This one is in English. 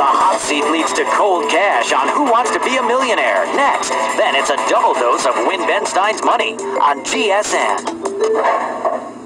The hot seat leads to cold cash on Who Wants to Be a Millionaire next. Then it's a double dose of Win Ben Stein's money on GSN.